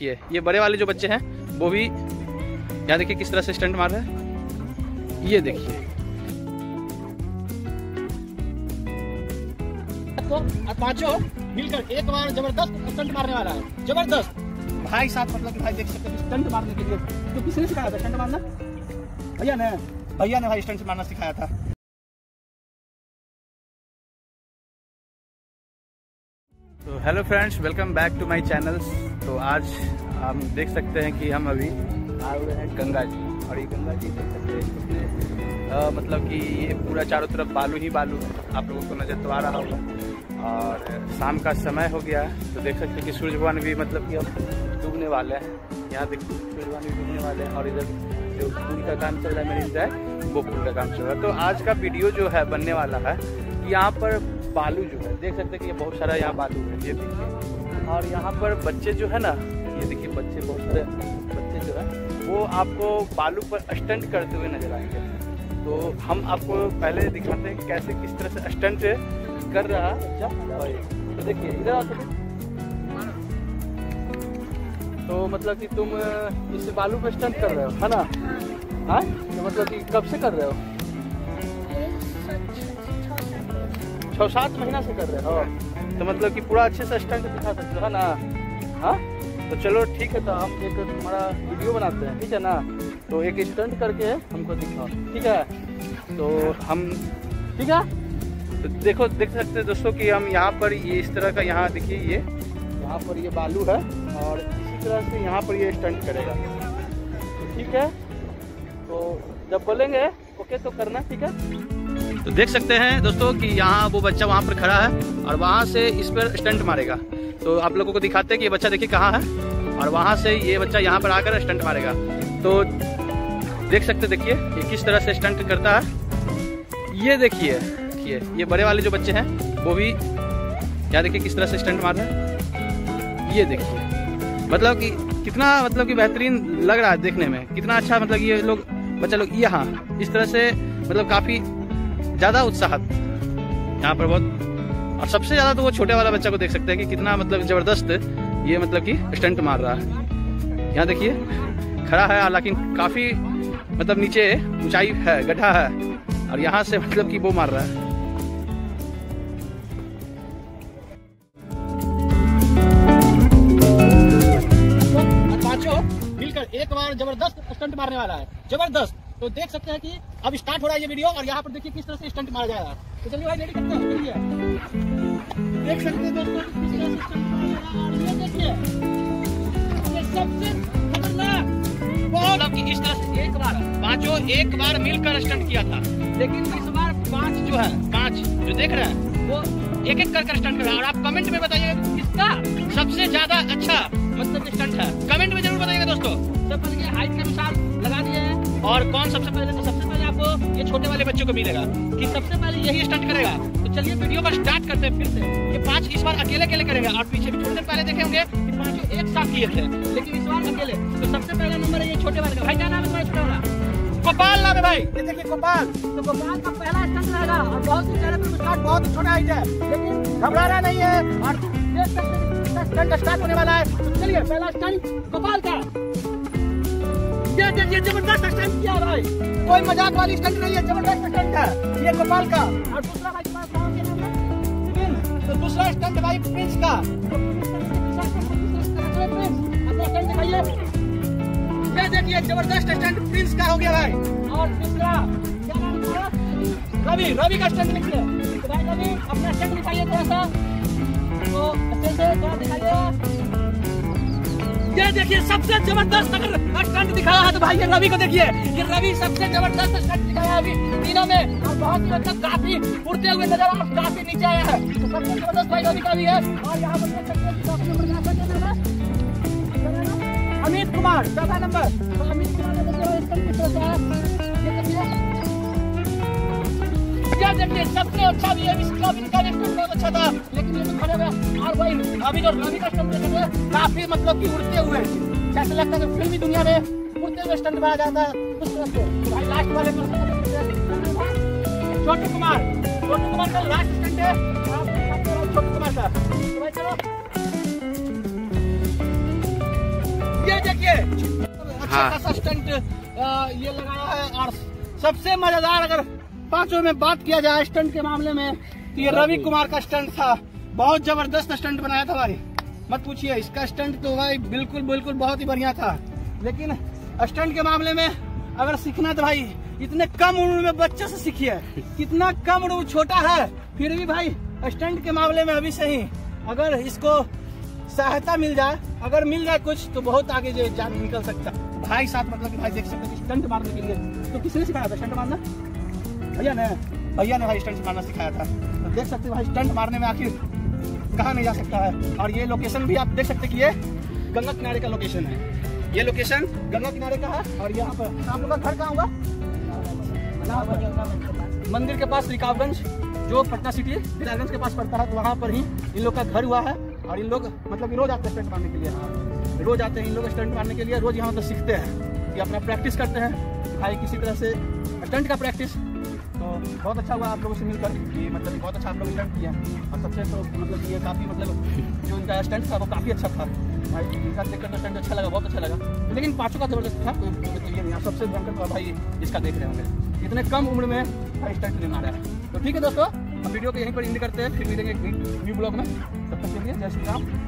देखिए ये बड़े वाले जो बच्चे हैं, वो भी यहाँ देखिए किस तरह से स्टंट मार रहे हैं। ये देखिए। और पाँचों मिलकर एक बार ज़बरदस्त स्टंट मारने वाला है। ज़बरदस्त। भाई साहब मतलब कि भाई देख सकते हैं स्टंट मारने के लिए। तो किसने सिखाया था स्टंट मारना? भैया ने भैया ने भाई स्टंट मारना सिखाया था। Hello friends welcome back to my channel तो आज हम देख सकते हैं कि हम अभी आए हुए हैं गंगा जी, और ये गंगा जी देख सकते हैं मतलब कि ये पूरा चारों तरफ़ बालू ही बालू आप लोगों को नज़र तो आ रहा होगा। और शाम का समय हो गया है तो देख सकते हैं कि सूर्य भगवान भी मतलब कि अब डूबने वाले हैं। यहाँ देखिए सूर्य भगवान भी डूबने वाले हैं, और इधर जो पुल का काम चल रहा है, मेरी है वो पुल का काम चल रहा है। तो आज का वीडियो जो है, बनने वाला है यहाँ पर बालू जो है, देख सकते हैं कि ये बहुत सारा यहाँ बालू है, ये देखिए और यहाँ पर बच्चे जो है ना, ये देखिए बच्चे बहुत सारे बच्चे जो है, वो आपको बालू पर स्टंट करते हुए नज़र आएँगे। तो हम आपको पहले दिखाते हैं कैसे किस तरह से स्टंट कर रहा है तो देखिए, इधर आ सकते तो मतलब कि तुम इस बालू पर स्टंट कर रहे हो, है ना? हाँ? तो मतलब कि कब से कर रहे हो? छः सात महीना से कर रहे हो तो मतलब कि पूरा अच्छे से स्टंट दिखा सकते हो, है ना? हाँ? तो चलो ठीक है तो हम एक हमारा वीडियो बनाते हैं, ठीक है ना? तो एक स्टंट करके हमको दिखाओ, ठीक है? तो हम, ठीक है? तो देखो, देख सकते हैं दोस्तों कि हम यहाँ पर ये इस तरह का यहाँ, देखिए ये, यहाँ पर ये बालू है और इसी तरह से यहाँ पर ये स्टंट करेगा, ठीक है? तो जब बोलेंगे, ओके तो करना, ठीक है? तो देख सकते हैं दोस्तों कि यहाँ वो बच्चा वहाँ पर खड़ा है और वहाँ से इस पर स्टंट मारेगा। तो आप लोगों को दिखाते हैं कि ये बच्चा देखिए कहाँ है और वहाँ से ये बच्चा यहाँ पर आकर स्टंट मारेगा। तो देख सकते देखिए, ये किस तरह से स्टंट करता है। ये देखिए देखिए, ये बड़े वाले जो बच्चे हैं, वो भी यहाँ देखिए किस तरह से स्टंट मार रहे हैं। ये देखिए मतलब कि कितना मतलब कि बेहतरीन लग रहा है देखने में। कितना अच्छा मतलब ये लोग, बच्चा लोग यहाँ इस तरह से मतलब काफ़ी ज़्यादा उत्साहित। यहाँ पर बहुत और सबसे ज़्यादा तो वो छोटे वाला बच्चा को देख सकते हैं कि कितना मतलब ज़बरदस्त ये मतलब कि स्टंट मार रहा है। यहाँ देखिए, खड़ा है, हालाँकि काफ़ी मतलब नीचे ऊंचाई है, गड्ढा है, और यहाँ से मतलब कि वो मार रहा है। मिलकर एक बार ज़बरदस्त स्टंट मारने वाला है। ज़बरदस्त। तो देख सकते हैं कि अब स्टार्ट हो रहा है ये वीडियो और यहाँ पर देखिए किस तरह से स्टंट मारा जा रहा है। तो चलिए भाई रेडी करते हैं? देख सकते हैं दोस्तों किस तरह से स्टंट मतलब कि इस तरह से एक बार, पाँचों एक बार मिलकर स्टंट किया था। लेकिन इस बार पाँच जो है, पाँच जो देख रहे हैं, वो एक एक कर कर स्टंट कर रहा है। और आप कमेंट में बताइए किसका सबसे ज़्यादा अच्छा मतलब स्टंट और कौन सबसे पहले तो सबसे पहले आपको ये छोटे वाले बच्चों को मिलेगा कि सबसे पहले यही स्टंट करेगा। तो चलिए वीडियो को स्टार्ट करते हैं फिर से। ये पाँच इस बार अकेले अकेले करेगा और पीछे भी थोड़ी देर पहले देखे होंगे कि पाँचों एक साथ किए थे। लेकिन इस बार अकेले। तो सबसे पहला नंबर है ये छोटे वाले का। भाई, क्या नाम है छोटा वाला? गोपाल नाम है भाई। ये देखिए गोपाल। तो गोपाल का पहला स्टंट रहेगा और बहुत ही पर स्टार्ट बहुत ही छोटा हाइट है लेकिन घबराना नहीं है और स्टंट स्टार्ट होने वाला है। तो चलिए, पहला स्टंट गोपाल का। कोई मज़ाक वाली स्टंट नहीं है, ज़बरदस्त स्टंट है। ये गोपाल का। और दूसरा भाई नाम क्या नाम है तो दूसरा स्टंट भाई प्रिंस का। देखिए, ज़बरदस्त स्टंट प्रिंस का हो गया भाई। और है रवि। रवि का स्टंट लिखिए तो भाई रवि, अपना स्टंट दिखाइए थोड़ा सा। तो अच्छे से थोड़ा दिखाइए। ये देखिए, सबसे ज़बरदस्त अगर स्टंट दिखाया है तो भाई, ये रवि को देखिए। ये रवि सबसे ज़बरदस्त स्टंट दिखाया अभी। तीनों में और बहुत ही मतलब काफ़ी उड़ते हुए नज़र और काफ़ी नीचे आया है। तो सबसे ज़बरदस्त भाई रवि का भी है। और यहाँ पर? अमित कुमार, चौथा नंबर। तो अमित कुमार क्या देखिए सबसे अच्छा भी है इसका भी इनका बहुत अच्छा था। लेकिन ये तो खड़े हुए और भाई अभी रवि का स्टंट काफ़ी मतलब कि उड़ते हुए जैसे लगता है कि फिल्मी दुनिया में उड़ते हुए स्टंट जाता है उस तरह से। तो भाई लास्ट वाले छोटू कुमार छोटू कुमार का लास्ट स्टंट है। छोटू कुमार का। तो भाई चलो। ये देखिए अच्छा हाँ। खासा स्टंट ये लगाया है और सबसे मज़ेदार अगर पाँचों में बात किया जाए स्टंट के मामले में तो ये रवि कुमार का स्टंट था। बहुत ज़बरदस्त स्टंट बनाया था भाई। मत पूछिए, इसका स्टंट तो भाई बिल्कुल बिल्कुल बहुत ही बढ़िया था। लेकिन स्टंट के मामले में अगर सीखना तो भाई, इतने कम उम्र में बच्चे से सीखिए। कितना कम उम्र, छोटा है, फिर भी भाई, स्टंट के मामले में अभी से ही अगर इसको सहायता मिल जाए, अगर मिल जाए कुछ तो बहुत आगे जो जान निकल सकता। भाई साथ मतलब कि भाई देख सकते स्टंट मारने के लिए तो किसने सिखाया था स्टंट मारना? भैया ने भैया ने भाई स्टंट मारना सिखाया था। तो देख सकते भाई स्टंट मारने में आखिर कहाँ नहीं जा सकता है। और ये लोकेशन भी आप देख सकते कि ये गंगा किनारे का लोकेशन है। ये लोकेशन गंगा किनारे का है और यहाँ पर आप लोग का घर कहाँ होगा? मंदिर के पास रिकावगंज जो पटना सिटी बिलासगंज के पास पड़ता है तो वहाँ पर ही इन लोग का घर हुआ है। और इन लोग मतलब रोज आते हैं स्टंट मारने के लिए। रोज आते हैं इन लोग स्टंट मारने के लिए, रोज यहाँ पर सीखते हैं कि अपना प्रैक्टिस करते हैं। भाई किसी तरह से स्टंट का प्रैक्टिस तो बहुत अच्छा हुआ आप लोगों से मिलकर कि मतलब बहुत अच्छा आप लोग स्टंट किया। और सबसे तो मतलब ये काफ़ी मतलब जो इनका स्टंट था वो काफ़ी अच्छा था। भाई, इनका देखकर तो स्टंट अच्छा लगा, बहुत अच्छा लगा। लेकिन पाँचों का ज़बरदस्त था नहीं सबसे भयंकर तो भाई इसका देख रहे होंगे। इतने कम उम्र में भाई स्टंट नहीं मारा है। तो ठीक है दोस्तों हम वीडियो को यहीं पर एंड करते हैं। फिर मिलेंगे न्यू ब्लॉग में। तब तक के लिए जय श्री राम।